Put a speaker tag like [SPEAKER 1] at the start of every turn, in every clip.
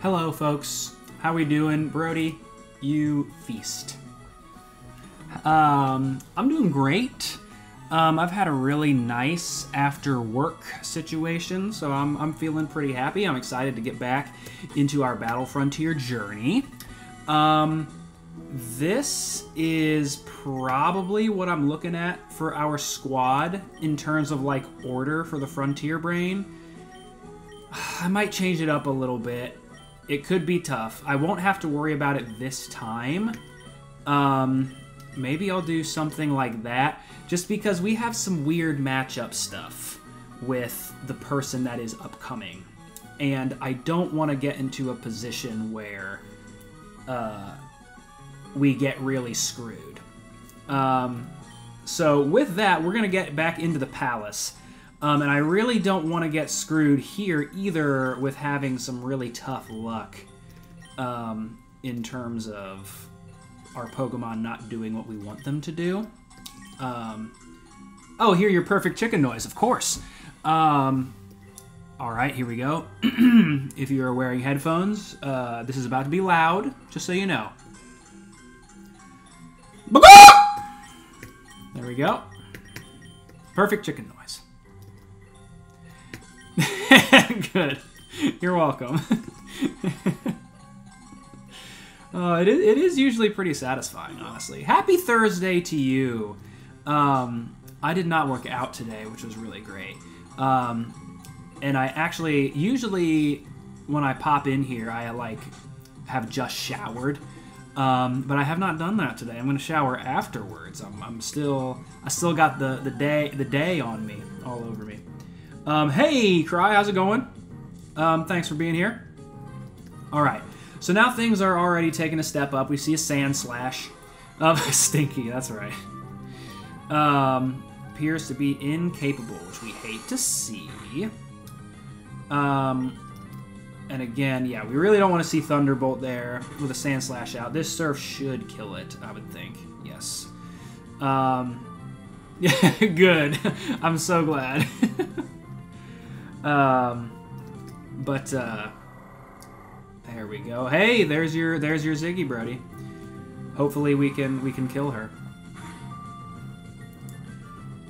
[SPEAKER 1] Hello, folks. How we doing, Brody? You feast. Um, I'm doing great. Um, I've had a really nice after work situation, so I'm, I'm feeling pretty happy. I'm excited to get back into our Battle Frontier journey. Um, this is probably what I'm looking at for our squad in terms of like order for the Frontier Brain. I might change it up a little bit. It could be tough. I won't have to worry about it this time. Um, maybe I'll do something like that just because we have some weird matchup stuff with the person that is upcoming. And I don't want to get into a position where uh, we get really screwed. Um, so, with that, we're going to get back into the palace. Um, and I really don't want to get screwed here either with having some really tough luck um, in terms of our Pokemon not doing what we want them to do. Um, oh, hear your perfect chicken noise, of course. Um, all right, here we go. if you're wearing headphones, uh, this is about to be loud, just so you know. There we go. Perfect chicken noise. Good. You're welcome. uh, it, is, it is usually pretty satisfying, honestly. Happy Thursday to you. Um, I did not work out today, which was really great. Um, and I actually, usually when I pop in here, I like have just showered. Um, but I have not done that today. I'm going to shower afterwards. I'm, I'm, still, I still got the, the day, the day on me, all over me. Um, hey, Cry, how's it going? Um, thanks for being here. All right, so now things are already taking a step up. We see a Sandslash. Um, stinky, that's right. Um, appears to be incapable, which we hate to see. Um, and again, yeah, we really don't want to see Thunderbolt there with a Sandslash out. This Surf should kill it, I would think. Yes. Um, yeah, good. I'm so glad. Um, but uh, there we go. Hey, there's your there's your Ziggy, Brody. Hopefully we can we can kill her.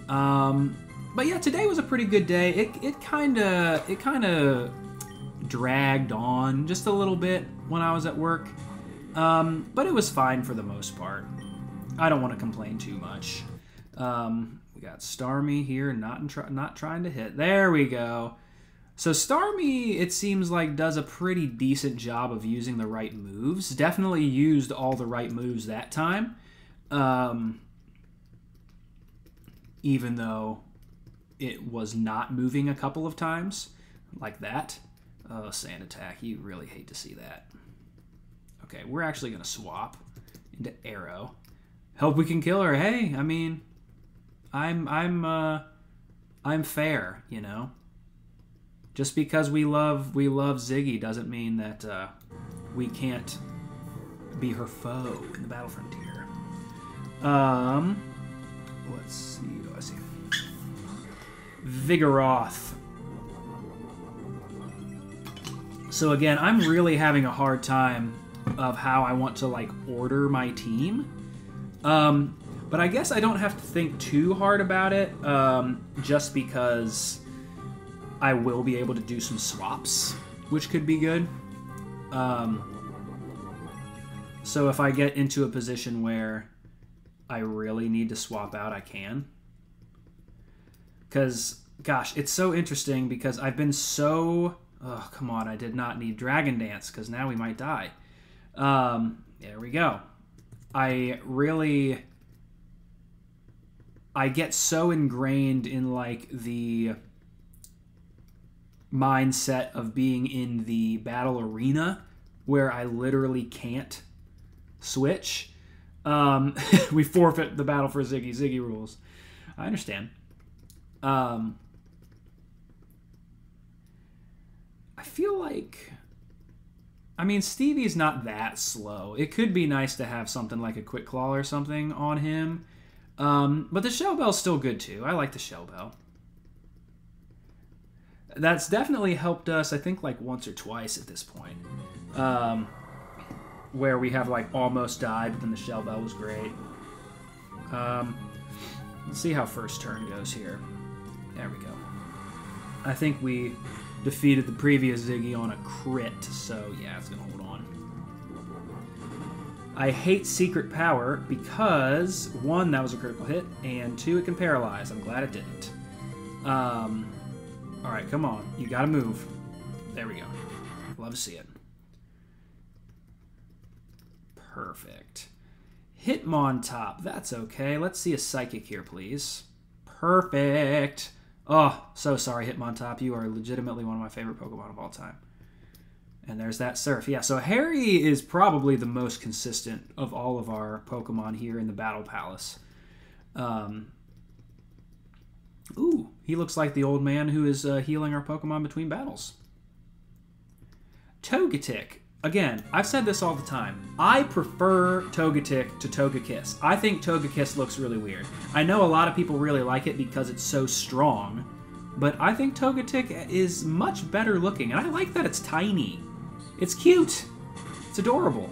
[SPEAKER 1] Um, but yeah, today was a pretty good day. It it kind of it kind of dragged on just a little bit when I was at work, um, but it was fine for the most part. I don't want to complain too much. Um, we got Starmie here, not not trying to hit. There we go. So Starmie, it seems like, does a pretty decent job of using the right moves. Definitely used all the right moves that time. Um, even though it was not moving a couple of times like that. Oh, sand attack. You really hate to see that. Okay, we're actually going to swap into arrow. Hope we can kill her. Hey, I mean, I'm I'm uh I'm fair, you know. Just because we love we love Ziggy doesn't mean that uh, we can't be her foe in the battle frontier. Um, let's see. Do I see? Vigoroth. So again, I'm really having a hard time of how I want to like order my team. Um, but I guess I don't have to think too hard about it, um, just because I will be able to do some swaps, which could be good. Um, so if I get into a position where I really need to swap out, I can. Because, gosh, it's so interesting because I've been so. Oh, come on, I did not need Dragon Dance because now we might die. Um, there we go. I really. I get so ingrained in like the mindset of being in the battle arena where I literally can't switch. Um, we forfeit the battle for Ziggy. Ziggy rules. I understand. Um, I feel like. I mean, Stevie's not that slow. It could be nice to have something like a Quick Claw or something on him. Um, but the Shell Bell's still good too. I like the Shell Bell. that's definitely helped us. I think like once or twice at this point, um, where we have like almost died, but then the shell bell was great. Um, let's see how first turn goes here. There we go. I think we defeated the previous Ziggy on a crit, so yeah, it's gonna hold on. I hate Secret Power because, one, that was a critical hit, and two, it can paralyze. I'm glad it didn't. Um, Alright, come on. You gotta move. There we go. Love to see it. Perfect. Hitmontop. That's okay. Let's see a Psychic here, please. Perfect. Oh, so sorry, Hitmontop. You are legitimately one of my favorite Pokemon of all time. And there's that Surf. Yeah, so Harry is probably the most consistent of all of our Pokemon here in the Battle Palace. Um, ooh, he looks like the old man who is uh, healing our Pokemon between battles. Togetic. Again, I've said this all the time. I prefer Togetic to Togekiss. I think Togekiss looks really weird. I know a lot of people really like it because it's so strong, but I think Togetic is much better looking, and I like that it's tiny. It's cute. It's adorable.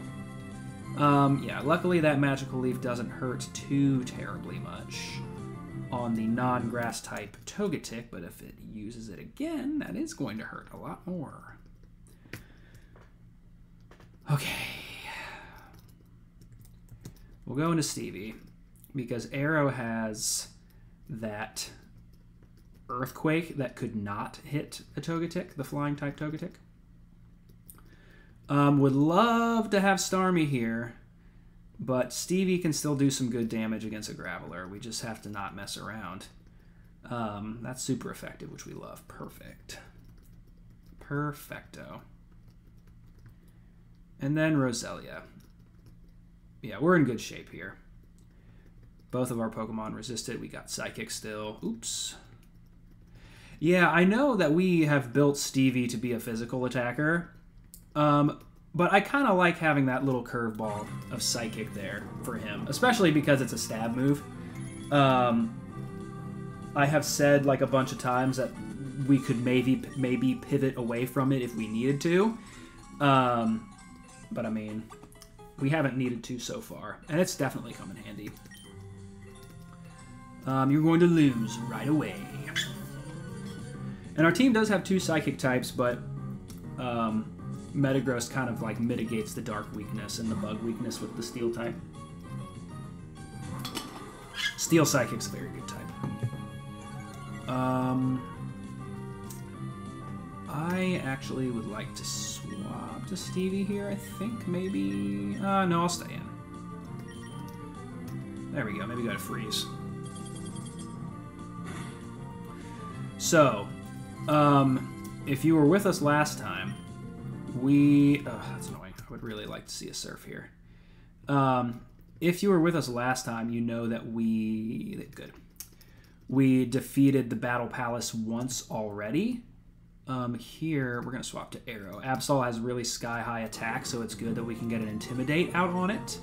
[SPEAKER 1] Um, yeah, luckily that magical leaf doesn't hurt too terribly much on the non-grass type Togetic, but if it uses it again, that is going to hurt a lot more. Okay. We'll go into Stevie because Arrow has that Earthquake that could not hit a Togetic, the flying type Togetic. Um, would love to have Starmie here, but Stevie can still do some good damage against a Graveler. We just have to not mess around. Um, that's super effective, which we love. Perfect. Perfecto. And then Roselia. Yeah, we're in good shape here. Both of our Pokemon resisted. We got Psychic still. Oops. Yeah, I know that we have built Stevie to be a physical attacker, um, but I kind of like having that little curveball of Psychic there for him, especially because it's a stab move. Um, I have said like a bunch of times that we could maybe maybe pivot away from it if we needed to. Um, but I mean, we haven't needed to so far, and it's definitely come in handy. Um, you're going to lose right away. And our team does have two psychic types, but um, Metagross kind of like mitigates the dark weakness and the bug weakness with the steel type. Steel Psychic's a very good type. Um, I actually would like to swap to Stevie here, I think, maybe... Uh, no, I'll stay in. There we go, maybe go to Freeze. So, um, if you were with us last time, we... Oh, that's annoying. I would really like to see a surf here. Um, if you were with us last time, you know that we... Good. We defeated the Battle Palace once already. Um, here, we're going to swap to Arrow. Absol has really sky-high attack, so it's good that we can get an Intimidate out on it.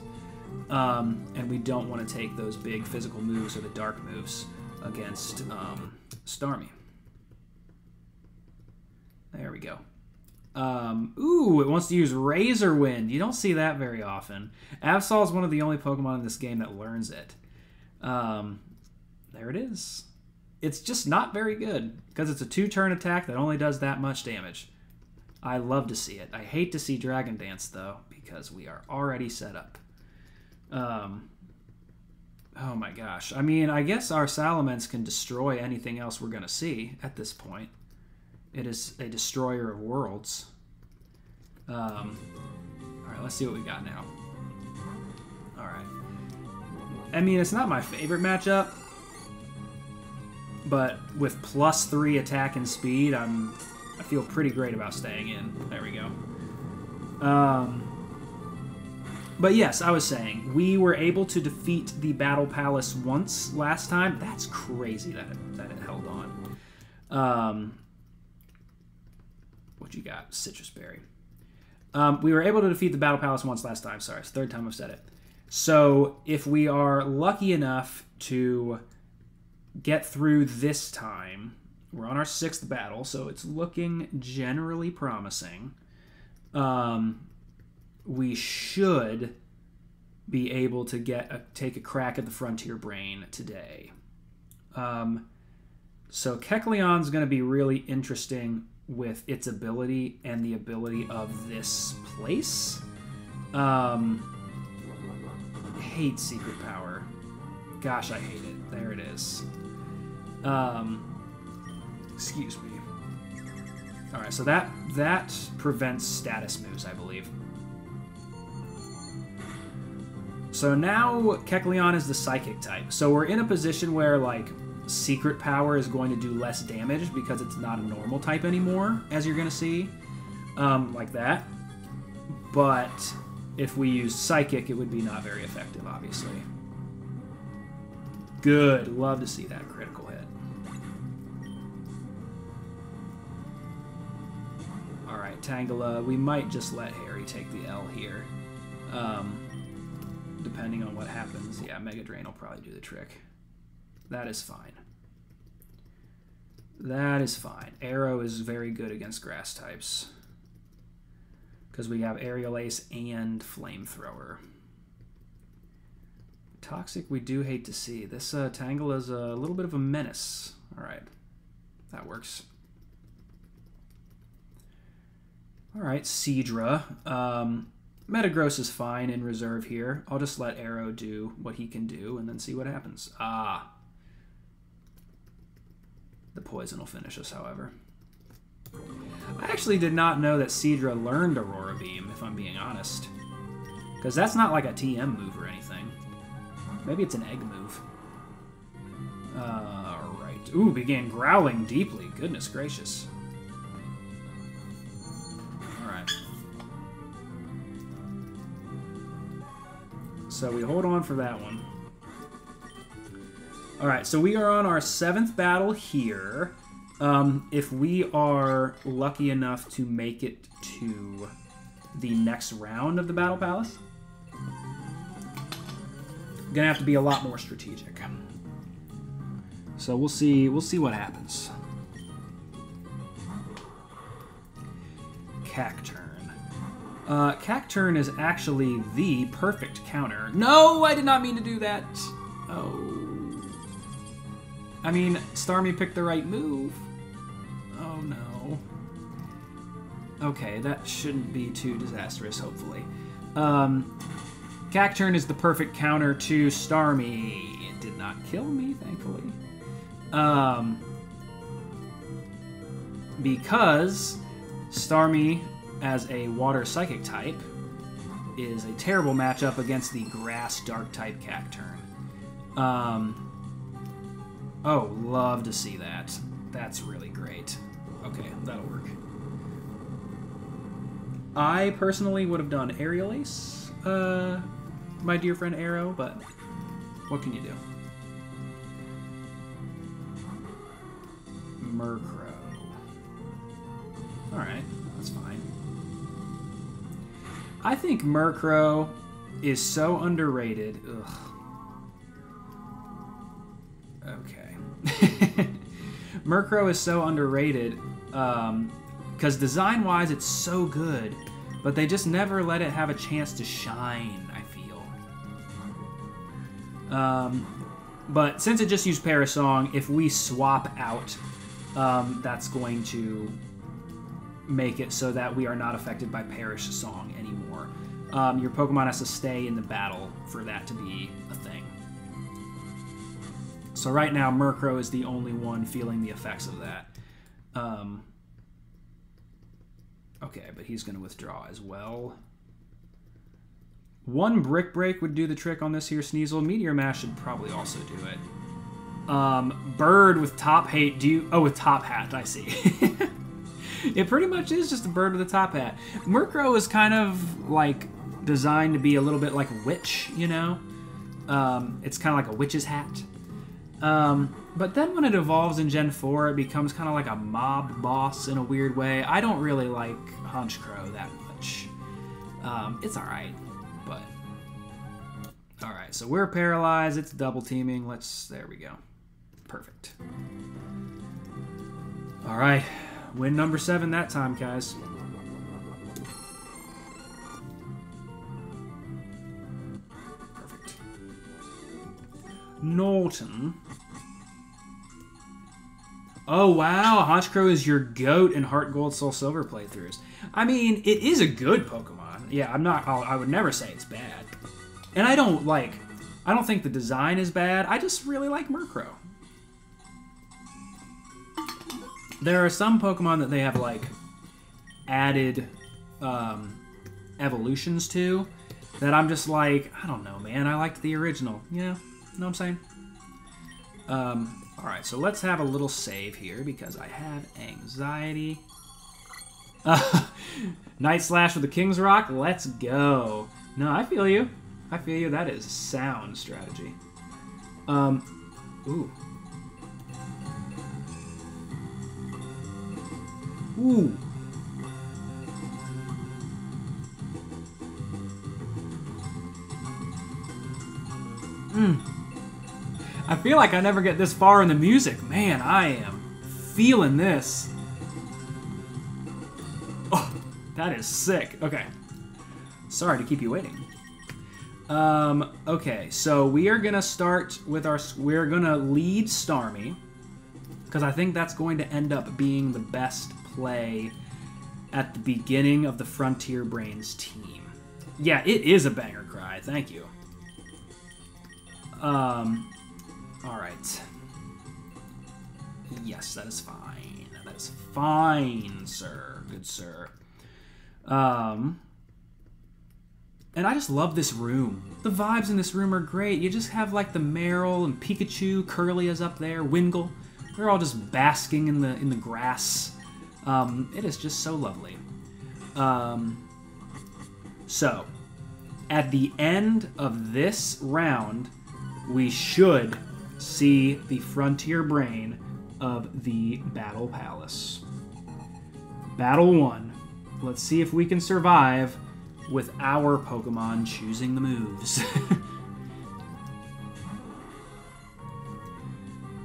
[SPEAKER 1] Um, and we don't want to take those big physical moves or the dark moves against um, Starmie. There we go. Um, ooh, it wants to use Razor Wind. You don't see that very often. Absol is one of the only Pokemon in this game that learns it. Um, there it is. It's just not very good because it's a two-turn attack that only does that much damage. I love to see it. I hate to see Dragon Dance though because we are already set up. Um, oh my gosh. I mean, I guess our Salamence can destroy anything else we're going to see at this point. It is a destroyer of worlds. Um, all right, let's see what we got now. All right. I mean, it's not my favorite matchup, but with plus three attack and speed, I'm I feel pretty great about staying in. There we go. Um, but yes, I was saying we were able to defeat the Battle Palace once last time. That's crazy that it, that it held on. Um, what you got? Sitrus berry. Um, we were able to defeat the Battle Palace once last time. Sorry, it's the third time I've said it. So if we are lucky enough to get through this time, we're on our sixth battle, so it's looking generally promising. Um, we should be able to get a, take a crack at the Frontier Brain today. Um, so Kecleon's going to be really interesting with its ability and the ability of this place. Um, hate secret power. Gosh, I hate it. There it is. Um, excuse me. All right, so that that prevents status moves, I believe. So now Kecleon is the psychic type. So we're in a position where like secret power is going to do less damage because it's not a normal type anymore, as you're going to see, um, like that. But if we use psychic, it would be not very effective, obviously. Good. Love to see that critical hit. Alright, Tangela. We might just let Harry take the L here. Um, depending on what happens. Yeah, Mega Drain will probably do the trick. That is fine. That is fine. Arrow is very good against grass types. Because we have Aerial Ace and Flamethrower. Toxic we do hate to see. This uh, Tangle is a little bit of a menace. Alright. That works. Alright, Seadra. Um, Metagross is fine in reserve here. I'll just let Arrow do what he can do and then see what happens. Ah. The poison will finish us, however. I actually did not know that Seadra learned Aurora Beam, if I'm being honest. Because that's not like a TM move or anything. Maybe it's an egg move. Uh, right. Ooh, began growling deeply. Goodness gracious. Alright. So we hold on for that one. Alright, so we are on our seventh battle here. Um, if we are lucky enough to make it to the next round of the Battle Palace, gonna have to be a lot more strategic. So we'll see. We'll see what happens. Cacturne. Uh, Cacturne is actually the perfect counter. No, I did not mean to do that. Oh. I mean, Starmie picked the right move. Oh no. Okay, that shouldn't be too disastrous, hopefully. Um, Cacturne is the perfect counter to Starmie. It did not kill me, thankfully. Um, because Starmie, as a water psychic type, is a terrible matchup against the grass dark type Cacturne. Um, oh, love to see that. That's really great. Okay, that'll work. I personally would have done Aerial Ace, uh, my dear friend Arrow, but what can you do? Murkrow. Alright, that's fine. I think Murkrow is so underrated. Ugh. Okay. Murkrow is so underrated because um, design-wise it's so good, but they just never let it have a chance to shine. I feel. Um, but since it just used Perish Song, if we swap out, um, that's going to make it so that we are not affected by Perish Song anymore. Um, your Pokemon has to stay in the battle for that to be. So right now, Murkrow is the only one feeling the effects of that. Um, okay, but he's going to withdraw as well. One Brick Break would do the trick on this here Sneasel. Meteor Mash should probably also do it. Um, bird with top hate. Do you? Oh, with top hat. I see. it pretty much is just a bird with a top hat. Murkrow is kind of like designed to be a little bit like a witch, you know. Um, it's kind of like a witch's hat. Um, but then when it evolves in Gen 4, it becomes kind of like a mob boss in a weird way. I don't really like Honchkrow that much. Um, it's alright, but. Alright, so we're paralyzed. It's double teaming. Let's. There we go. Perfect. All right, win number seven that time, guys. Perfect. Norton. Oh wow, Honchkrow is your goat in Heart Gold Soul Silver playthroughs. I mean, it is a good Pokemon. Yeah, I'm not. I'll, I would never say it's bad. And I don't like. I don't think the design is bad. I just really like Murkrow. There are some Pokemon that they have like added um, evolutions to that I'm just like, I don't know, man. I liked the original. Yeah, You know what I'm saying? Um, all right, so let's have a little save here because I have anxiety. Night Slash with the King's Rock. Let's go. No, I feel you. I feel you. That is sound strategy. Um, ooh. Ooh. Hmm. I feel like I never get this far in the music. Man, I am feeling this. Oh, that is sick. Okay. Sorry to keep you waiting. Um, okay, so we are gonna start with our. We're gonna lead Starmie because I think that's going to end up being the best play at the beginning of the Frontier Brains team. Yeah, it is a banger cry. Thank you. Um, all right. Yes, that is fine. That is fine, sir. Good sir. Um, and I just love this room. The vibes in this room are great. You just have like the Marill and Pikachu, Curly is up there, Wingull. They're all just basking in the in the grass. Um, it is just so lovely. Um, so, at the end of this round, we should see the frontier brain of the Battle Palace. Battle 1. Let's see if we can survive with our Pokemon choosing the moves.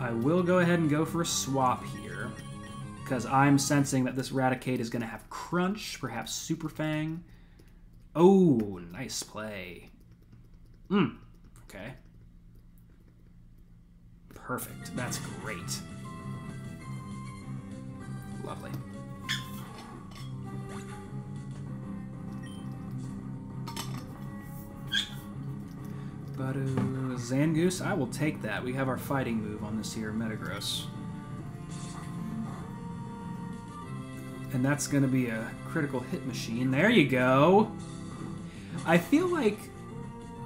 [SPEAKER 1] I will go ahead and go for a swap here, because I'm sensing that this Raticate is going to have Crunch, perhaps Super Fang. Oh, nice play. Hmm, okay. Perfect. That's great. Lovely. But uh, Zangoose, I will take that. We have our fighting move on this here, Metagross. And that's going to be a critical hit machine. There you go. I feel like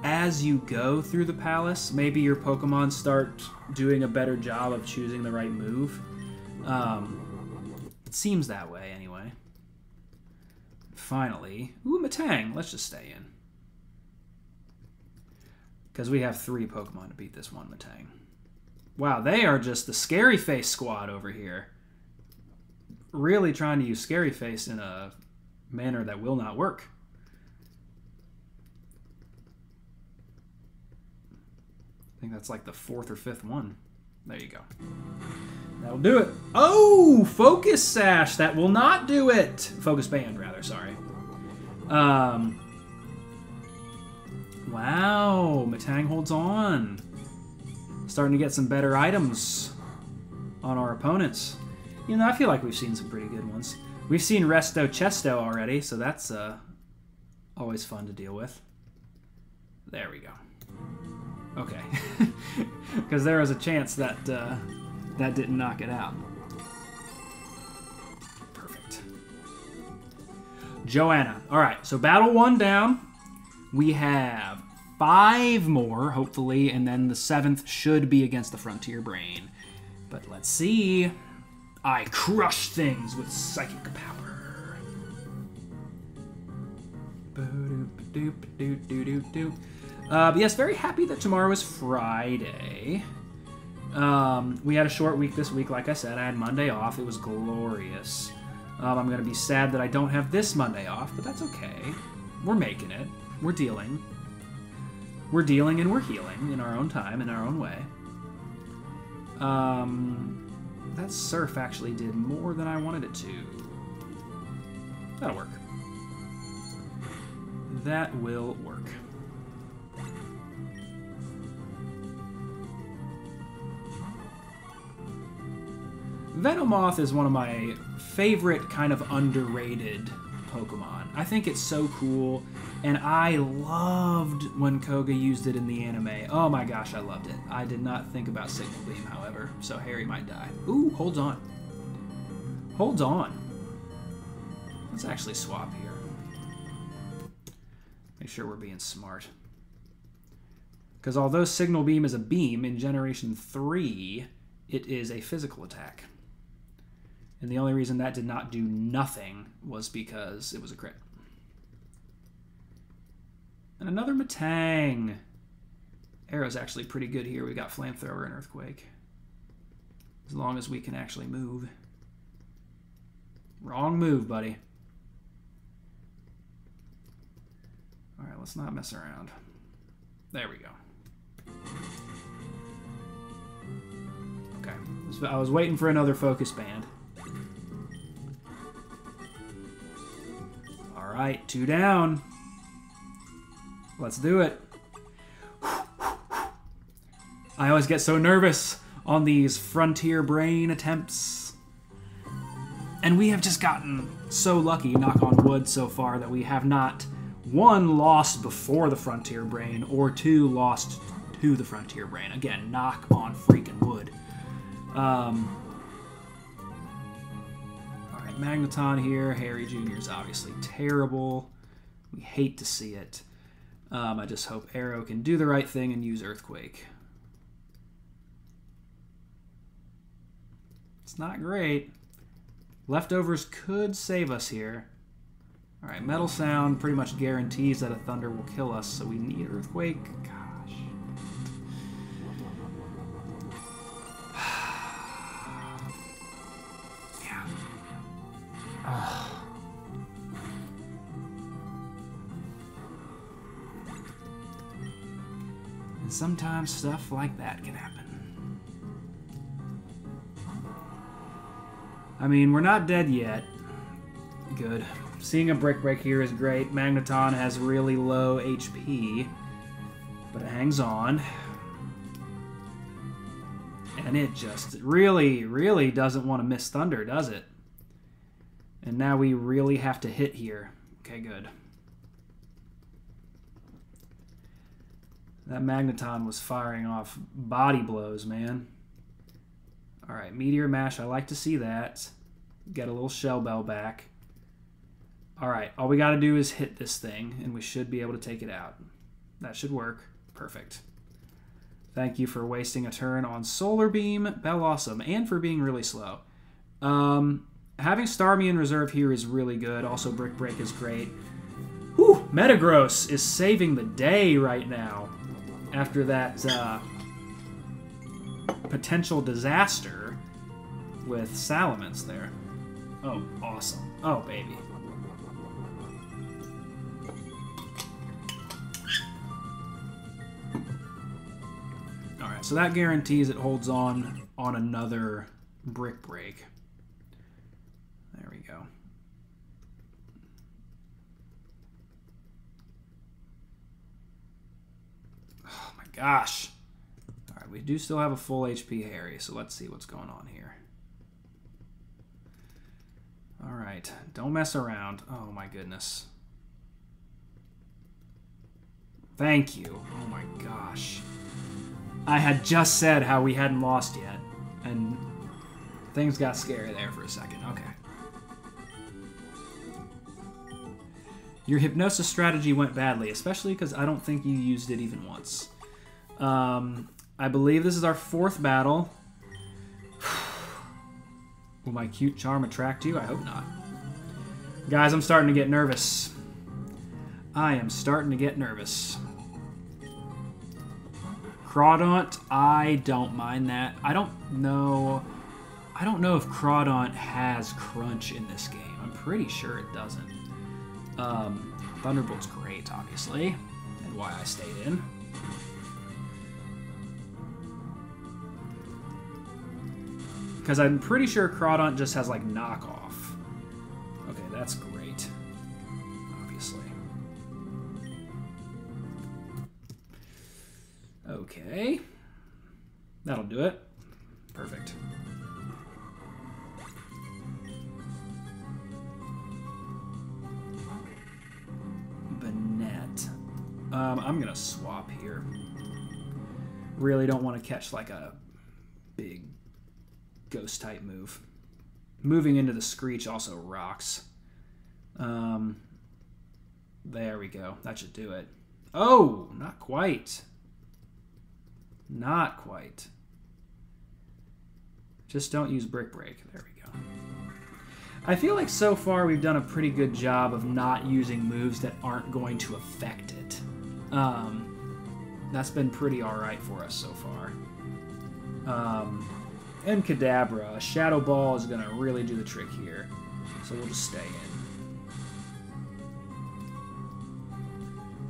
[SPEAKER 1] as you go through the palace, maybe your Pokemon start doing a better job of choosing the right move. Um, it seems that way, anyway. Finally, ooh, Metang. Let's just stay in. Because we have three Pokemon to beat this one Metang. Wow, they are just the Scary Face squad over here. Really trying to use Scary Face in a manner that will not work. Think that's like the fourth or fifth one. There you go. That'll do it. Oh, Focus Sash. That will not do it. Focus Band, rather. Sorry. Um, Wow, Metang holds on. Starting to get some better items on our opponents. You know, I feel like we've seen some pretty good ones. We've seen Resto Chesto already, so that's uh, always fun to deal with. There we go. Okay. Because there was a chance that uh, that didn't knock it out. Perfect. Joanna. All right, so battle one down. We have five more, hopefully, and then the seventh should be against the Frontier Brain. But let's see. I crush things with psychic power. Uh, but yes, very happy that tomorrow is Friday. Um, we had a short week this week, like I said. I had Monday off. It was glorious. Um, I'm going to be sad that I don't have this Monday off, but that's okay. We're making it. We're dealing. We're dealing and we're healing in our own time, in our own way. Um, that surf actually did more than I wanted it to. That'll work. That will work. Venomoth is one of my favorite kind of underrated Pokemon. I think it's so cool, and I loved when Koga used it in the anime. Oh my gosh, I loved it. I did not think about Signal Beam, however, so Harry might die. Ooh, holds on. Holds on. Let's actually swap here. Make sure we're being smart. Because although Signal Beam is a beam, in Generation 3, it is a physical attack. And the only reason that did not do nothing was because it was a crit. And another Metang. Arrow's actually pretty good here. We got Flamethrower and Earthquake. As long as we can actually move. Wrong move, buddy. Alright, let's not mess around. There we go. Okay. I was waiting for another focus band. Alright, two down. Let's do it. I always get so nervous on these frontier brain attempts. And we have just gotten so lucky, knock on wood, so far that we have not, one, lost before the frontier brain, or two, lost to the frontier brain. Again, knock on freaking wood. Um, Magneton here. Harry Jr. is obviously terrible. We hate to see it. Um, I just hope Arrow can do the right thing and use Earthquake. It's not great. Leftovers could save us here. Alright, Metal Sound pretty much guarantees that a Thunder will kill us, so we need Earthquake. Gosh. And sometimes stuff like that can happen. I mean, we're not dead yet. Good. Seeing a Brick Break here is great. Magneton has really low HP, but it hangs on. And it just really, really doesn't want to miss Thunder, does it? And now we really have to hit here. Okay, good. That Magneton was firing off body blows, man. All right, Meteor Mash, I like to see that. Get a little Shell Bell back. All right, all we got to do is hit this thing, and we should be able to take it out. That should work. Perfect. Thank you for wasting a turn on Solar Beam, Bellossom, and for being really slow. Um, having Starmie in reserve here is really good. Also, Brick Break is great. Whew, Metagross is saving the day right now after that uh, potential disaster with Salamence there. Oh, awesome. Oh, baby. Alright, so that guarantees it holds on on another brick break. There we go. Gosh. Alright, we do still have a full HP Harry, so let's see what's going on here. Alright, don't mess around. Oh my goodness. Thank you. Oh my gosh. I had just said how we hadn't lost yet, and things got scary there for a second. Okay. Your hypnosis strategy went badly, especially because I don't think you used it even once. Um, I believe this is our fourth battle. Will my cute charm attract you? I hope not. Guys, I'm starting to get nervous. I am starting to get nervous. Crawdaunt, I don't mind that. I don't know... I don't know if Crawdaunt has Crunch in this game. I'm pretty sure it doesn't. Um, Thunderbolt's great, obviously, and why I stayed in. Because I'm pretty sure Crawdaunt just has, like, knockoff. Okay, that's great. Obviously. Okay. That'll do it. Perfect. Banette. Um, I'm gonna swap here. Really don't want to catch like a big ghost type move. Moving into the Screech also rocks. Um, there we go. That should do it. Oh, not quite. Not quite. Just don't use Brick Break. There we go. I feel like so far we've done a pretty good job of not using moves that aren't going to affect it. Um, that's been pretty alright for us so far. Um, and Kadabra, Shadow Ball is going to really do the trick here. So we'll just stay in.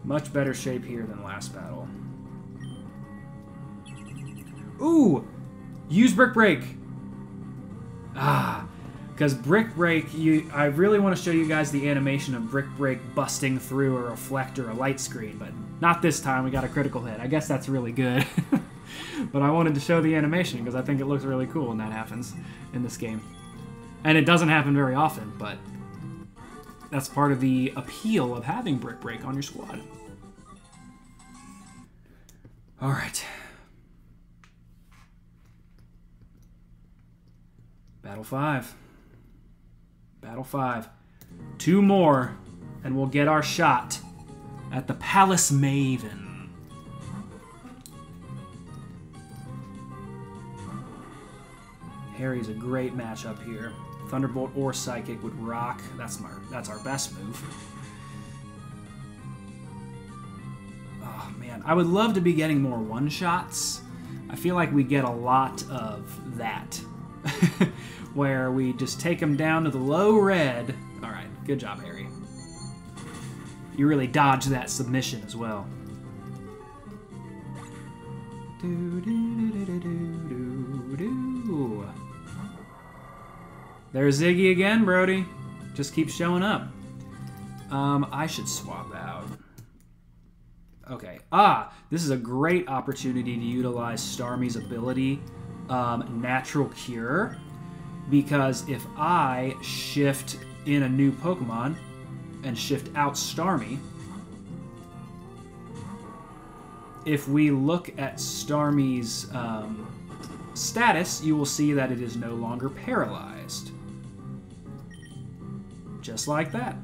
[SPEAKER 1] Much better shape here than last battle. Ooh! Use Brick Break! Ah, because Brick Break, you, I really want to show you guys the animation of Brick Break busting through a reflector, or a light screen, but not this time. We got a critical hit. I guess that's really good. but I wanted to show the animation because I think it looks really cool when that happens in this game. And it doesn't happen very often, but that's part of the appeal of having Brick Break on your squad. All right. Battle 5. Battle 5. Two more, and we'll get our shot at the Palace Maven. Harry's a great matchup here. Thunderbolt or Psychic would rock. That's my that's our best move. Oh man, I would love to be getting more one shots. I feel like we get a lot of that. where we just take them down to the low red. All right, good job, Harry. You really dodged that submission as well. Do, do, do, There's Ziggy again, Brody. Just keep showing up. Um, I should swap out. Okay. Ah, this is a great opportunity to utilize Starmie's ability, um, Natural Cure, because if I shift in a new Pokemon and shift out Starmie, if we look at Starmie's um, status, you will see that it is no longer paralyzed. Just like that.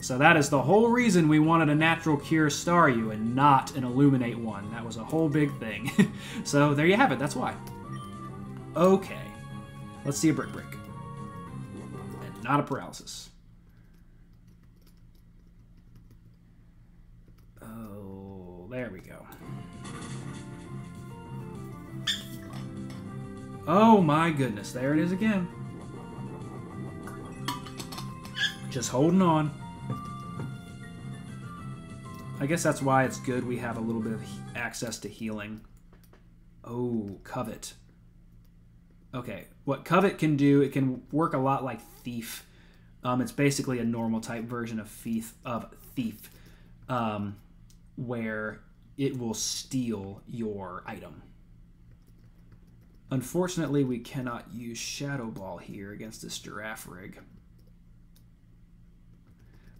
[SPEAKER 1] So that is the whole reason we wanted a natural cure Staryu and not an Illuminate one. That was a whole big thing. so there you have it, that's why. Okay. Let's see a brick brick. And not a paralysis. Oh, there we go. Oh my goodness, there it is again. Just holding on. I guess that's why it's good we have a little bit of access to healing. Oh, Covet. Okay, what Covet can do, it can work a lot like Thief. Um, it's basically a normal type version of Thief, of Thief, um, where it will steal your item. Unfortunately, we cannot use Shadow Ball here against this Girafarig.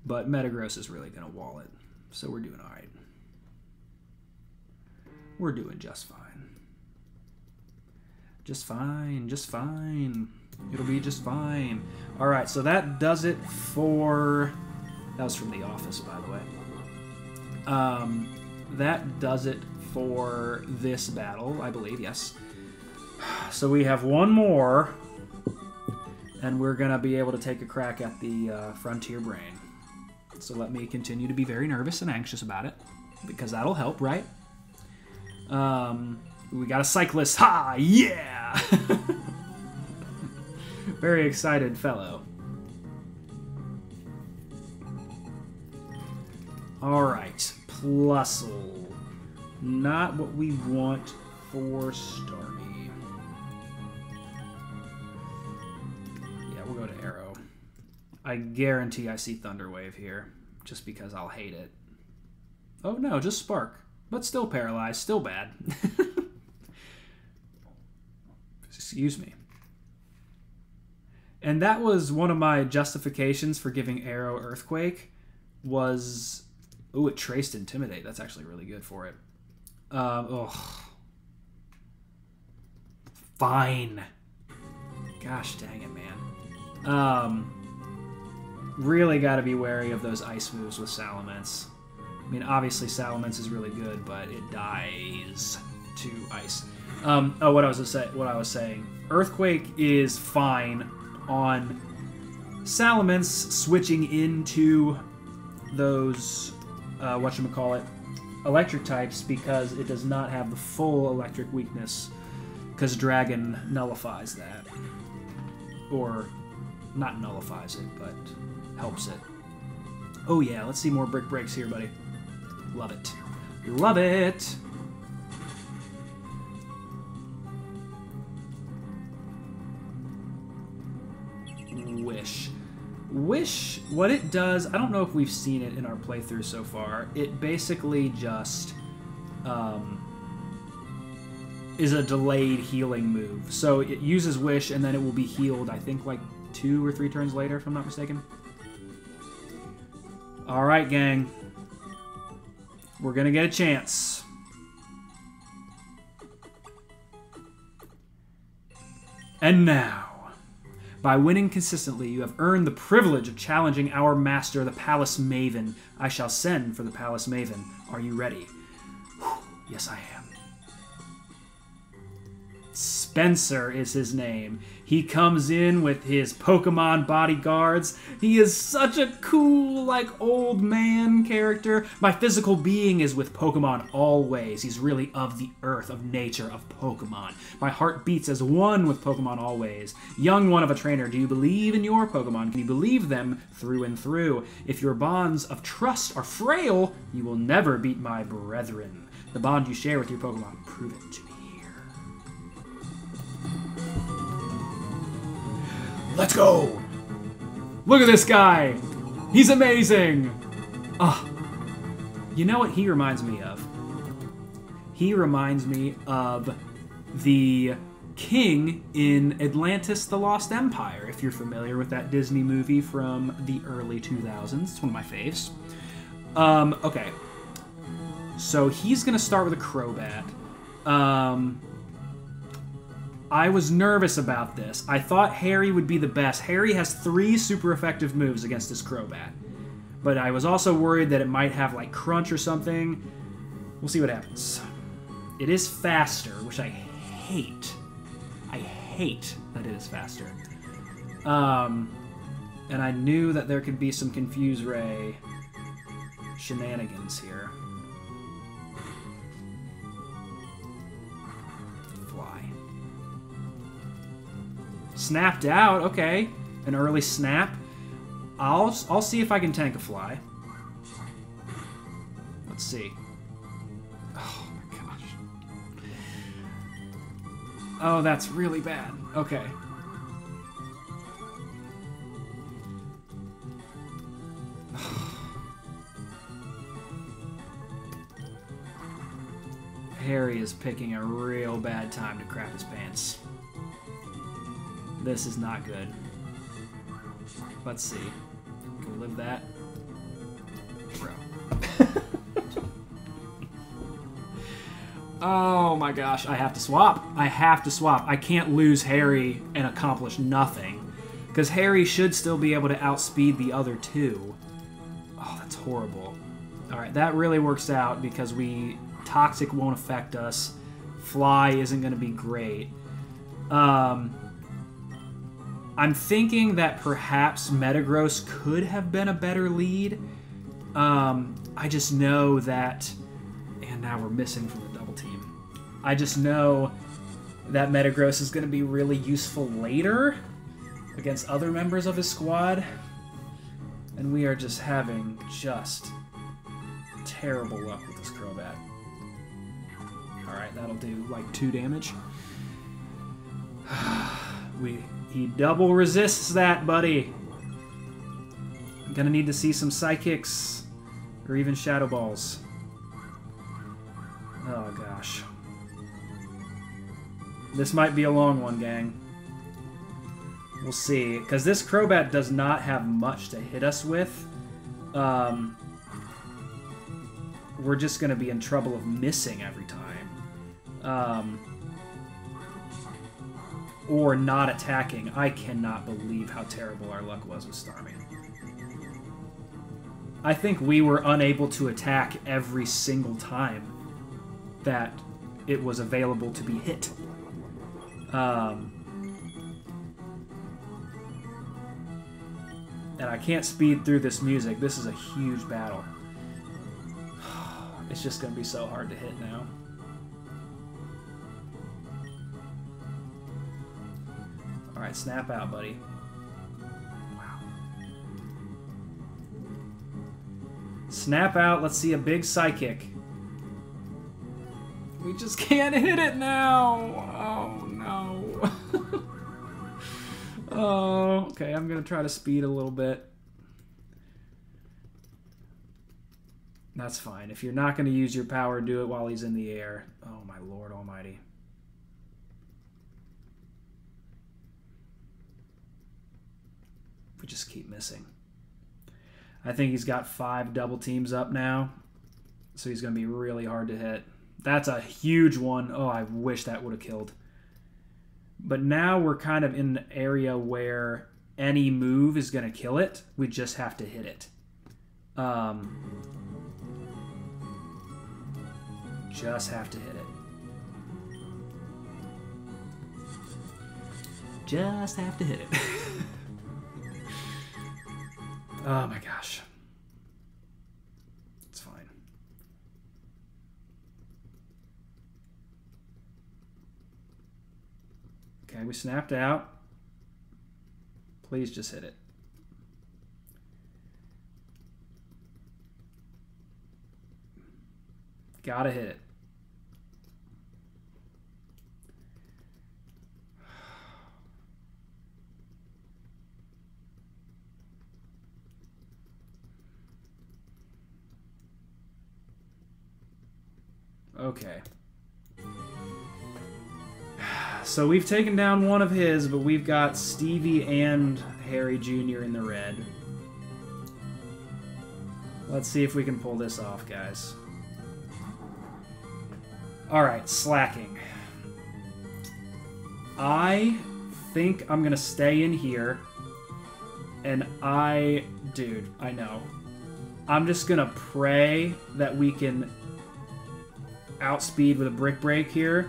[SPEAKER 1] But Metagross is really going to wall it, so we're doing alright. We're doing just fine. Just fine, just fine. It'll be just fine. All right, so that does it for... That was from The Office, by the way. Um, that does it for this battle, I believe, yes. So we have one more, and we're going to be able to take a crack at the uh, Frontier Brain. So let me continue to be very nervous and anxious about it, because that'll help, right? Um, we got a cyclist. Ha! Yeah! Very excited fellow. Alright. Plusle. Not what we want for Starmie. I guarantee I see Thunderwave here, just because I'll hate it. Oh no, just Spark. But still paralyzed, still bad. Excuse me. And that was one of my justifications for giving Arrow Earthquake was oh it traced intimidate. That's actually really good for it. Um, oh, fine. Gosh dang it, man. Um, really got to be wary of those ice moves with Salamence. I mean, obviously Salamence is really good, but it dies to ice. Um, oh, what I was say, what I was saying. Earthquake is fine on Salamence switching into those uh, what you call it electric types because it does not have the full electric weakness because dragon nullifies that or not nullifies it but helps it oh yeah let's see more brick breaks here buddy love it love it wish Wish, what it does, I don't know if we've seen it in our playthrough so far. It basically just um, is a delayed healing move. So it uses Wish and then it will be healed, I think, like two or three turns later, if I'm not mistaken. Alright, gang. We're gonna get a chance. And now. By winning consistently, you have earned the privilege of challenging our master, the Palace Maven. I shall send for the Palace Maven. Are you ready? Whew, yes, I am. Spencer is his name. He comes in with his Pokemon bodyguards. He is such a cool, like, old man character. My physical being is with Pokemon always. He's really of the earth, of nature, of Pokemon. My heart beats as one with Pokemon always. Young one of a trainer, do you believe in your Pokemon? Can you believe them through and through? If your bonds of trust are frail, you will never beat my brethren. The bond you share with your Pokemon, prove it to me. Let's go! Look at this guy! He's amazing! Ah. You know what he reminds me of? He reminds me of the king in Atlantis the Lost Empire, if you're familiar with that Disney movie from the early 2000s. It's one of my faves. Um, okay. So he's going to start with a Crobat. Um, I was nervous about this. I thought Harry would be the best. Harry has three super effective moves against this Crobat. But I was also worried that it might have, like, Crunch or something. We'll see what happens. It is faster, which I hate. I hate that it is faster. Um, and I knew that there could be some Confuse Ray shenanigans here. Snapped out, okay. An early snap. I'll, I'll see if I can tank a fly. Let's see. Oh my gosh. Oh, that's really bad. Okay. Harry is picking a real bad time to crap his pants. This is not good. Let's see. Can we live that? Bro. oh my gosh, I have to swap. I have to swap. I can't lose Harry and accomplish nothing. Because Harry should still be able to outspeed the other two. Oh, that's horrible. Alright, that really works out because we... Toxic won't affect us. Fly isn't going to be great. Um, I'm thinking that perhaps Metagross could have been a better lead. Um, I just know that, and now we're missing from the double team. I just know that Metagross is going to be really useful later against other members of his squad. And we are just having just terrible luck with this Crobat. Alright, that'll do like two damage. we he double resists that, buddy. I'm Gonna need to see some psychics or even shadow balls. Oh gosh. This might be a long one, gang. We'll see. Because this Crobat does not have much to hit us with. Um, we're just going to be in trouble of missing every time. Um, or not attacking. I cannot believe how terrible our luck was with Starmie. I think we were unable to attack every single time that it was available to be hit. Um, and I can't speed through this music. This is a huge battle. It's just going to be so hard to hit now. Alright, snap out, buddy. Wow. Snap out. Let's see a big psychic. We just can't hit it now. Oh, no. oh, okay. I'm going to try to speed a little bit. That's fine. If you're not going to use your power, do it while he's in the air. Oh, my lord almighty. Just keep missing. I think he's got five double teams up now, so he's going to be really hard to hit. That's a huge one. Oh, I wish that would have killed. But now we're kind of in an area where any move is going to kill it. We just have to hit it. Um, just have to hit it. Just have to hit it. oh my gosh. It's fine. Okay, we snapped out. Please just hit it. Gotta hit it. Okay. So we've taken down one of his, but we've got Stevie and Harry Jr. in the red. Let's see if we can pull this off, guys. Alright, Slaking. I think I'm going to stay in here. And I... Dude, I know. I'm just going to pray that we can outspeed with a brick break here.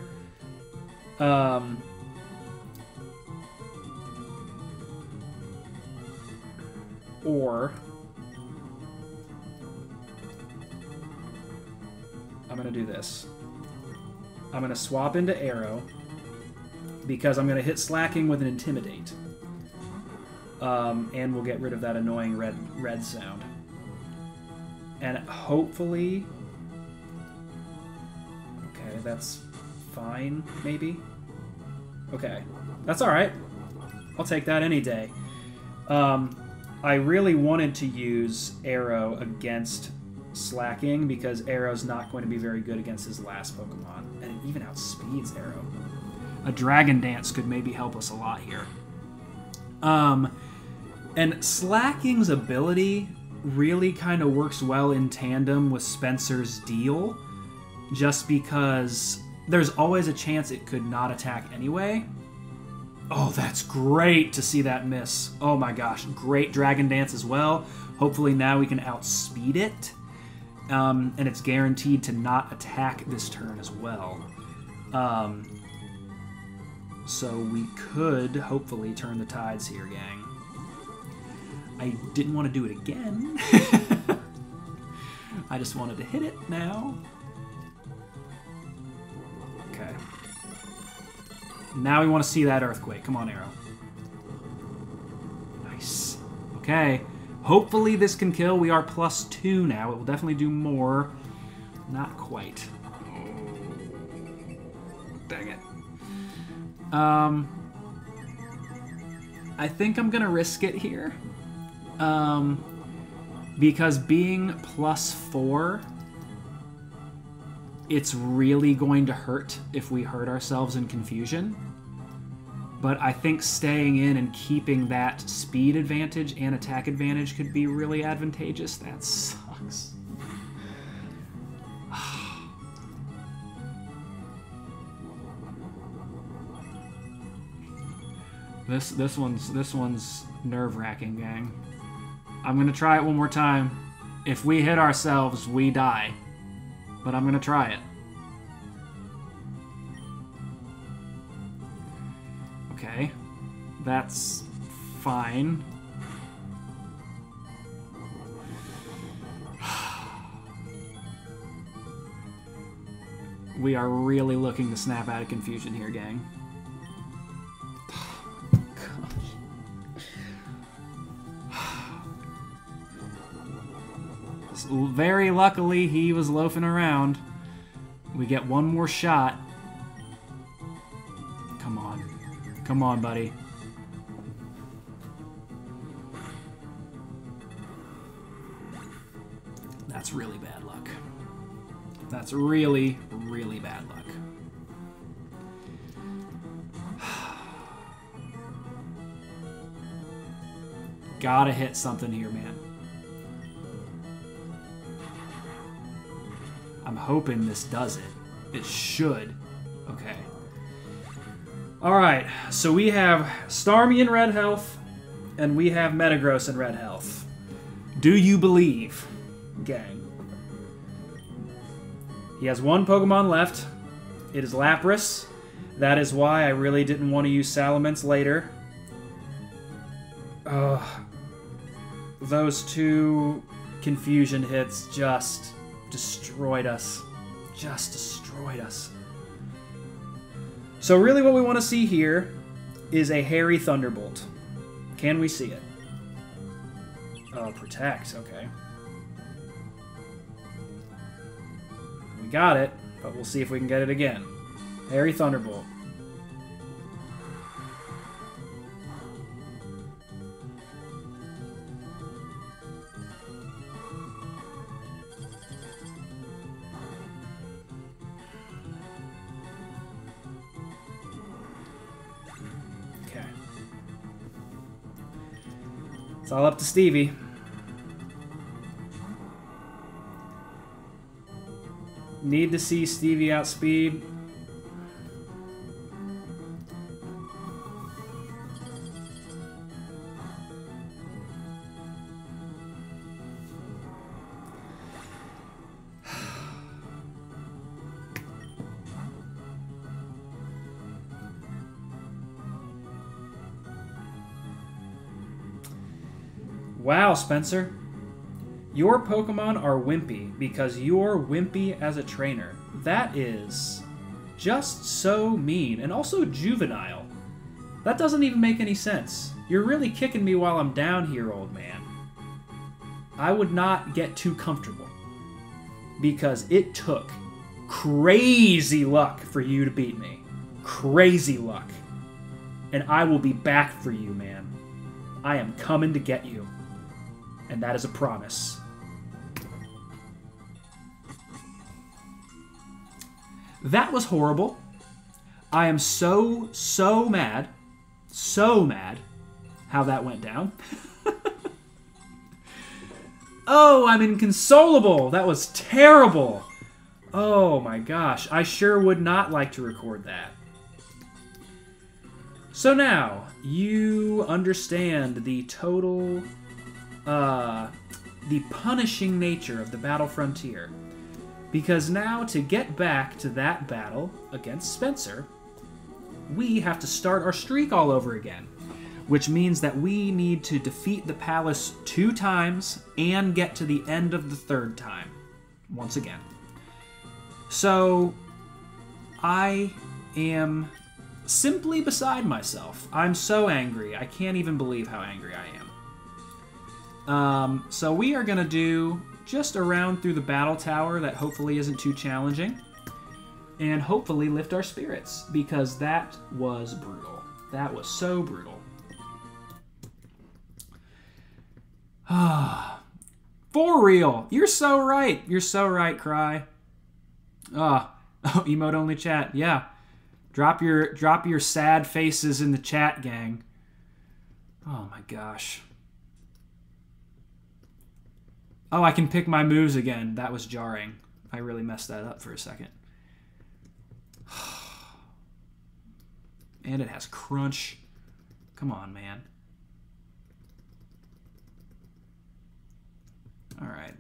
[SPEAKER 1] Um, or I'm going to do this. I'm going to swap into Arrow because I'm going to hit Slaking with an Intimidate. Um, and we'll get rid of that annoying red red sound. And hopefully that's fine, maybe? Okay. That's alright. I'll take that any day. Um, I really wanted to use Arrow against Slaking because Arrow's not going to be very good against his last Pokemon. And it even outspeeds Arrow. A Dragon Dance could maybe help us a lot here. Um, and Slaking's ability really kind of works well in tandem with Spencer's deal just because there's always a chance it could not attack anyway. Oh, that's great to see that miss. Oh my gosh, great Dragon Dance as well. Hopefully now we can outspeed it. Um, and it's guaranteed to not attack this turn as well. Um, so we could hopefully turn the tides here, gang. I didn't want to do it again. I just wanted to hit it now. Now we want to see that earthquake. Come on, Arrow. Nice. Okay. Hopefully this can kill. We are plus two now. It will definitely do more. Not quite. Dang it. Um, I think I'm going to risk it here. Um, because being plus four, it's really going to hurt if we hurt ourselves in confusion. But I think staying in and keeping that speed advantage and attack advantage could be really advantageous. That sucks. this this one's this one's nerve wracking, gang. I'm gonna try it one more time. If we hit ourselves, we die. But I'm gonna try it. Okay. That's fine. We are really looking to snap out of confusion here, gang. Very luckily, he was loafing around. We get one more shot. Come on. Come on, buddy. That's really bad luck. That's really, really bad luck. Gotta hit something here, man. Hoping this does it. It should. Okay. Alright, so we have Starmie in red health, and we have Metagross in red health. Do you believe, gang? He has one Pokemon left. It is Lapras. That is why I really didn't want to use Salamence later. Ugh. Those two confusion hits just destroyed us. Just destroyed us. So really what we want to see here is a Harry Thunderbolt. Can we see it? Oh, protect, okay. We got it, but we'll see if we can get it again. Harry Thunderbolt. It's all up to Stevie. Need to see Stevie outspeed. Spencer. Your Pokemon are wimpy because you're wimpy as a trainer. That is just so mean and also juvenile. That doesn't even make any sense. You're really kicking me while I'm down here, old man. I would not get too comfortable because it took crazy luck for you to beat me. Crazy luck. And I will be back for you, man. I am coming to get you. And that is a promise. That was horrible. I am so, so mad, so mad how that went down. oh, I'm inconsolable. That was terrible. Oh my gosh. I sure would not like to record that. So now, you understand the total, uh, the punishing nature of the Battle Frontier. Because now, to get back to that battle against Spencer, we have to start our streak all over again. Which means that we need to defeat the palace two times and get to the end of the third time. Once again. So, I am simply beside myself. I'm so angry. I can't even believe how angry I am. Um, so we are going to do just around through the battle tower that hopefully isn't too challenging. And hopefully lift our spirits, because that was brutal. That was so brutal. For real. You're so right. You're so right, Cry. Ah, oh, emote only chat. Yeah. Drop your drop your sad faces in the chat, gang. Oh my gosh. Oh, I can pick my moves again. That was jarring. I really messed that up for a second. And it has crunch. Come on, man. All right.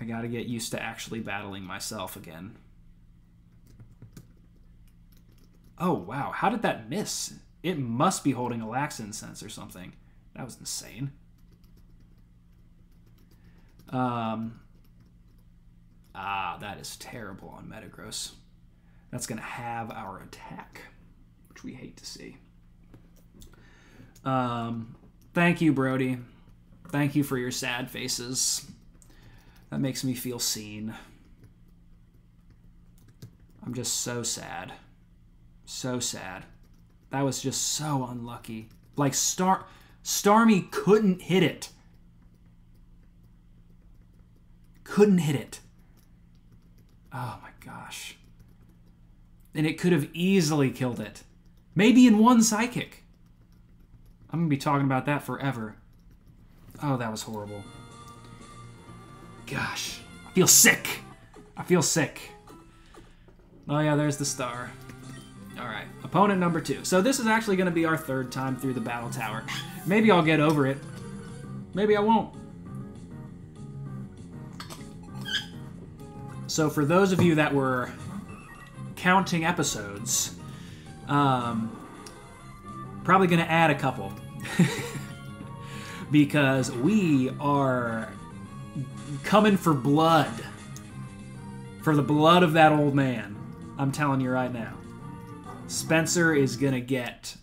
[SPEAKER 1] I got to get used to actually battling myself again. Oh, wow. How did that miss? It must be holding a Lax Incense or something. That was insane. Um, ah, that is terrible on Metagross. That's going to have our attack, which we hate to see. Um, thank you, Brody. Thank you for your sad faces. That makes me feel seen. I'm just so sad. So sad. That was just so unlucky. Like Star Starmie couldn't hit it. Couldn't hit it. Oh my gosh. And it could have easily killed it. Maybe in one psychic. I'm going to be talking about that forever. Oh, that was horrible. Gosh. I feel sick. I feel sick. Oh, yeah, there's the star. All right, opponent number two. So this is actually going to be our third time through the battle tower. Maybe I'll get over it. Maybe I won't. So for those of you that were counting episodes, um, probably going to add a couple. because we are coming for blood. For the blood of that old man. I'm telling you right now. Spencer is going to get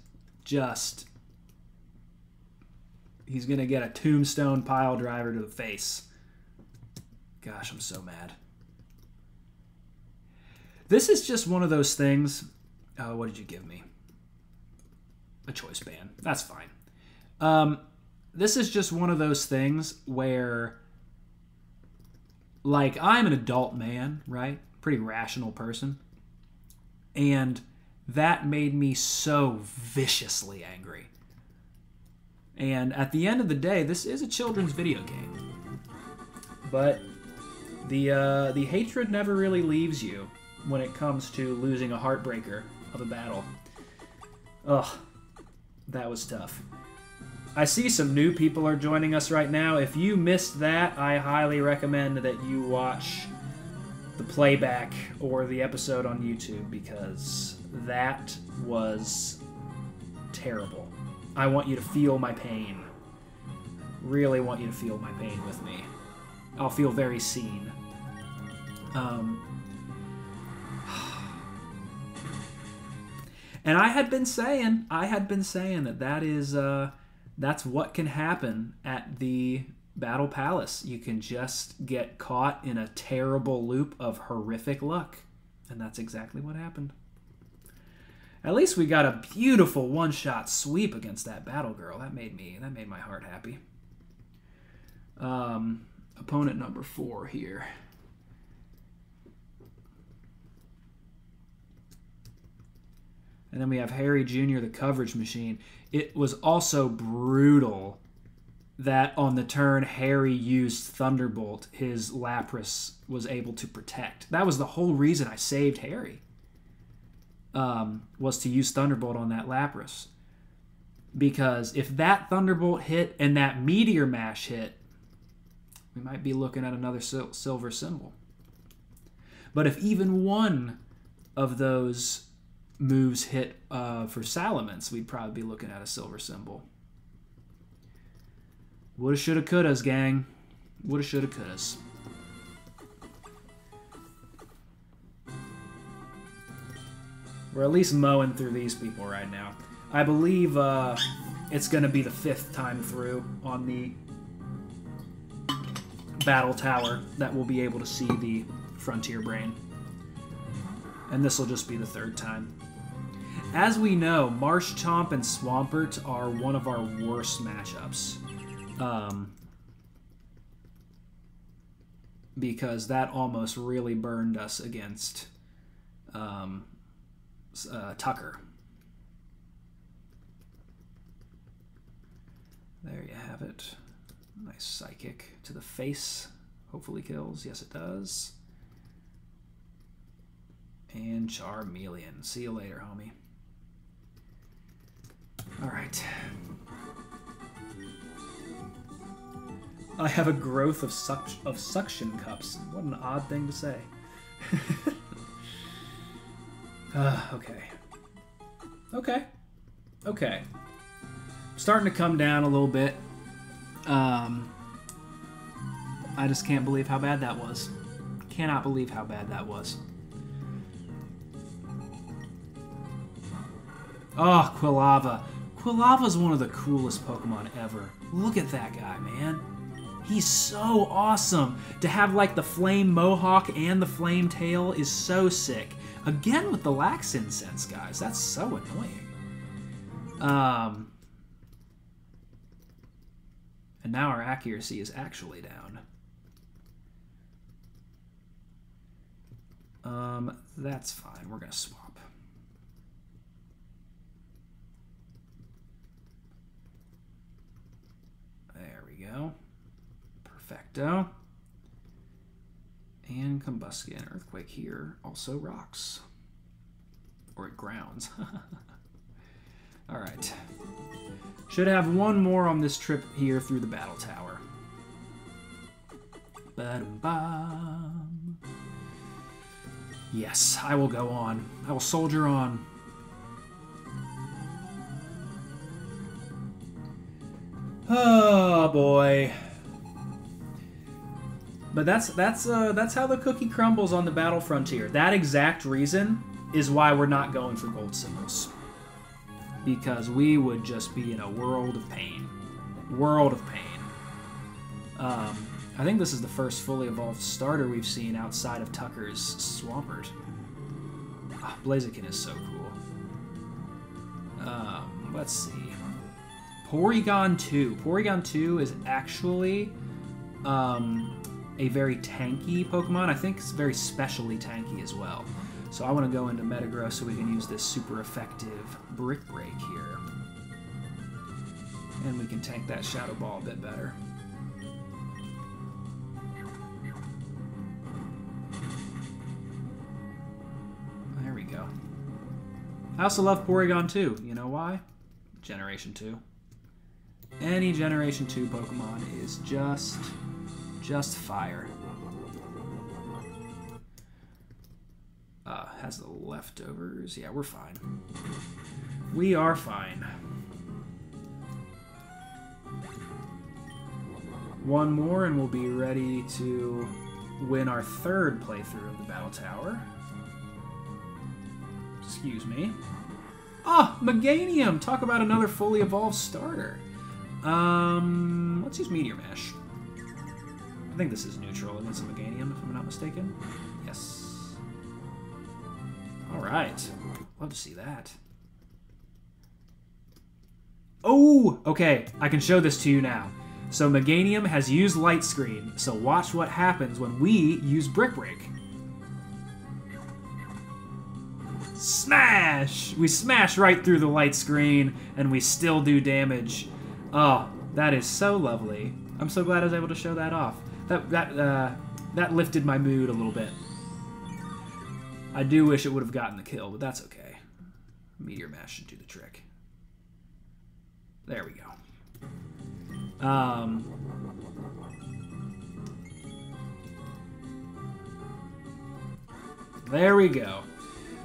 [SPEAKER 1] just. He's going to get a tombstone pile driver to the face. Gosh, I'm so mad. This is just one of those things. Oh, what did you give me? A Choice Band. That's fine. Um, this is just one of those things where, like, I'm an adult man, right? Pretty rational person. And that made me so viciously angry. And at the end of the day, this is a children's video game. But the uh, the hatred never really leaves you when it comes to losing a heartbreaker of a battle. Ugh, that was tough. I see some new people are joining us right now. If you missed that, I highly recommend that you watch the playback or the episode on YouTube because that was terrible. I want you to feel my pain. Really want you to feel my pain with me. I'll feel very seen. Um, and I had been saying, I had been saying that that is, uh, that's what can happen at the Battle Palace. You can just get caught in a terrible loop of horrific luck. And that's exactly what happened. At least we got a beautiful one-shot sweep against that battle girl. That made me that made my heart happy. Um, opponent number four here. And then we have Harry Jr., the coverage machine. It was also brutal that on the turn Harry used Thunderbolt, his Lapras was able to protect. That was the whole reason I saved Harry um, was to use Thunderbolt on that Lapras. Because if that Thunderbolt hit and that Meteor Mash hit, we might be looking at another sil- silver symbol. But if even one of those moves hit uh, for Salamence, we'd probably be looking at a silver symbol. Woulda, shoulda, couldas, gang. Woulda, shoulda, couldas. We're at least mowing through these people right now. I believe uh, it's going to be the fifth time through on the battle tower that we'll be able to see the Frontier Brain. And this will just be the third time. As we know, Marshtomp and Swampert are one of our worst matchups. Um, because that almost really burned us against um, uh, Tucker. There you have it. Nice psychic to the face. Hopefully kills. Yes, it does. And Charmeleon. See you later, homie. Alright. I have a growth of, suc of suction cups. What an odd thing to say. uh, okay. Okay. Okay. Starting to come down a little bit. Um, I just can't believe how bad that was. Cannot believe how bad that was. Oh, Quilava. Quilava's one of the coolest Pokemon ever. Look at that guy, man. He's so awesome. To have like the flame mohawk and the flame tail is so sick. Again with the lax incense, guys. That's so annoying. Um, and now our accuracy is actually down. Um, that's fine. We're going to swap. There go. Perfecto. And Combustion Earthquake here also rocks. Or it grounds. Alright. Should have one more on this trip here through the battle tower. Ba-dum-bum. Yes, I will go on. I will soldier on. Oh boy. But that's that's uh, that's how the cookie crumbles on the battle frontier. That exact reason is why we're not going for gold symbols. Because we would just be in a world of pain. World of pain. Um, I think this is the first fully evolved starter we've seen outside of Tucker's Swampert. Ah, Blaziken is so cool. Um, let's see. Porygon 2. Porygon 2 is actually um, a very tanky Pokemon. I think it's very specially tanky as well. So I want to go into Metagross so we can use this super effective Brick Break here. And we can tank that Shadow Ball a bit better. There we go. I also love Porygon 2. You know why? Generation 2. Any Generation 2 Pokemon is just, just fire. Uh, has the leftovers. Yeah, we're fine. We are fine. One more and we'll be ready to win our third playthrough of the Battle Tower. Excuse me. Ah, Meganium! Talk about another fully evolved starter. Um, let's use Meteor Mash. I think this is neutral against a Meganium, if I'm not mistaken. Yes. Alright. Love to see that. Oh! Okay, I can show this to you now. So Meganium has used Light Screen, so watch what happens when we use Brick Break. Smash! We smash right through the light screen, and we still do damage. Oh, that is so lovely. I'm so glad I was able to show that off. That that uh, that lifted my mood a little bit. I do wish it would have gotten the kill, but that's okay. Meteor Mash should do the trick. There we go. Um, there we go.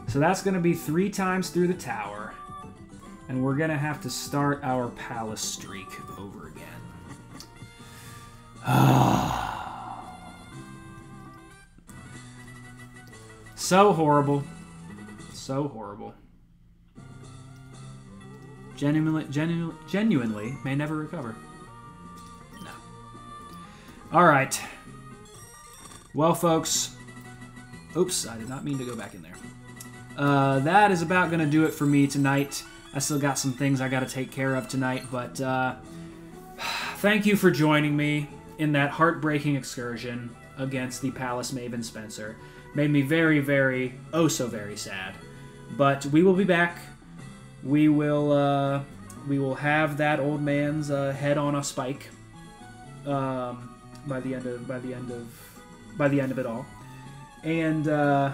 [SPEAKER 1] So that's going to be three times through the tower. And we're going to have to start our palace streak over again. so horrible. So horrible. Genuinely, genu genuinely may never recover. No. All right. Well, folks. Oops, I did not mean to go back in there. Uh, that is about going to do it for me tonight. I still got some things I got to take care of tonight, but uh, thank you for joining me in that heartbreaking excursion. against the Palace Maven Spencer. Made me very, very, oh so very sad. But we will be back. We will, uh, we will have that old man's uh, head on a spike um, by the end of by the end of by the end of it all. And uh,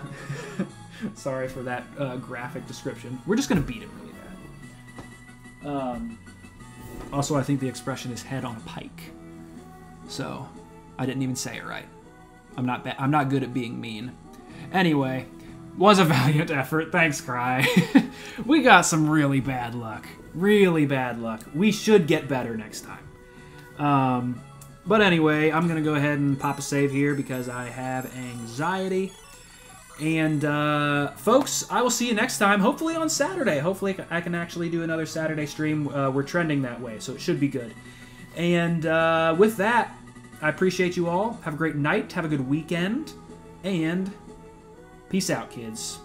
[SPEAKER 1] sorry for that uh, graphic description. We're just gonna beat it. Um, also, I think the expression is head on a pike. So, I didn't even say it right. I'm not ba- I'm not good at being mean. Anyway, was a valiant effort. Thanks, Cry. we got some really bad luck. Really bad luck. We should get better next time. Um, but anyway, I'm going to go ahead and pop a save here because I have anxiety. And uh, folks, I will see you next time. Hopefully on Saturday. Hopefully I can actually do another Saturday stream. Uh, we're trending that way, so it should be good. And uh, with that, I appreciate you all. Have a great night. Have a good weekend. And peace out, kids.